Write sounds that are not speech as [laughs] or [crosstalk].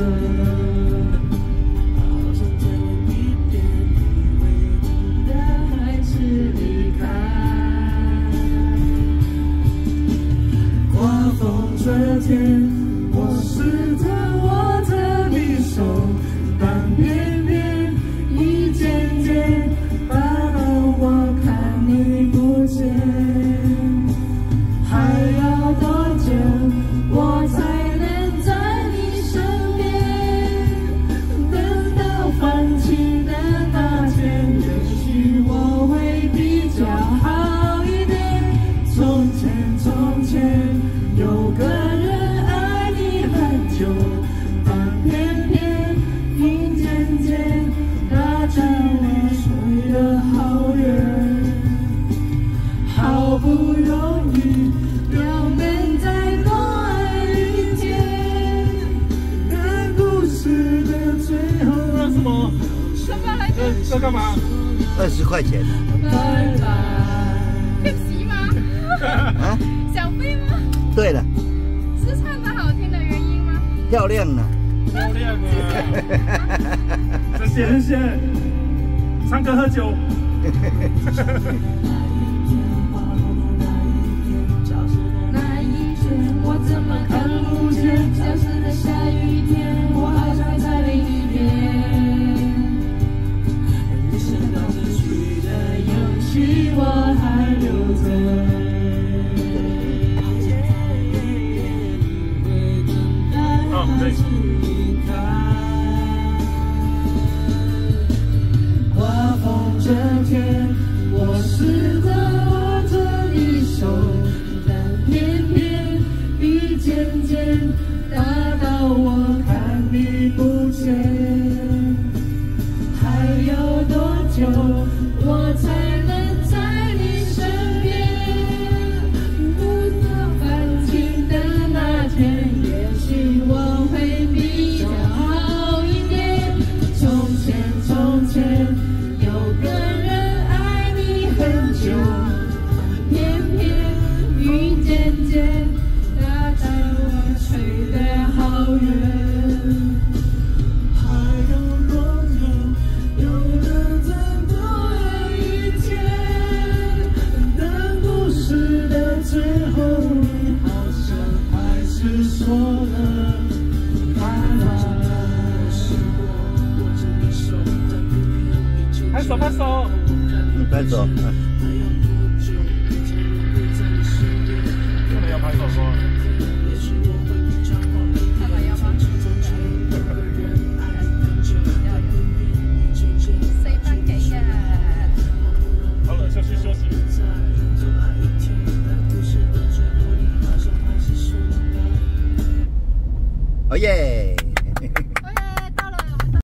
好一还是离开刮风天要干嘛？二十块钱。拜拜。皮吗？啊？小飞吗？对了。是唱的好听的原因吗？漂亮啊！漂亮啊！谢 [laughs] 谢谢谢。唱歌喝酒。[laughs] 拍手，嗯，拍手，嗯。真的要拍手吗？谁颁给的？好了，休息休息。哦耶！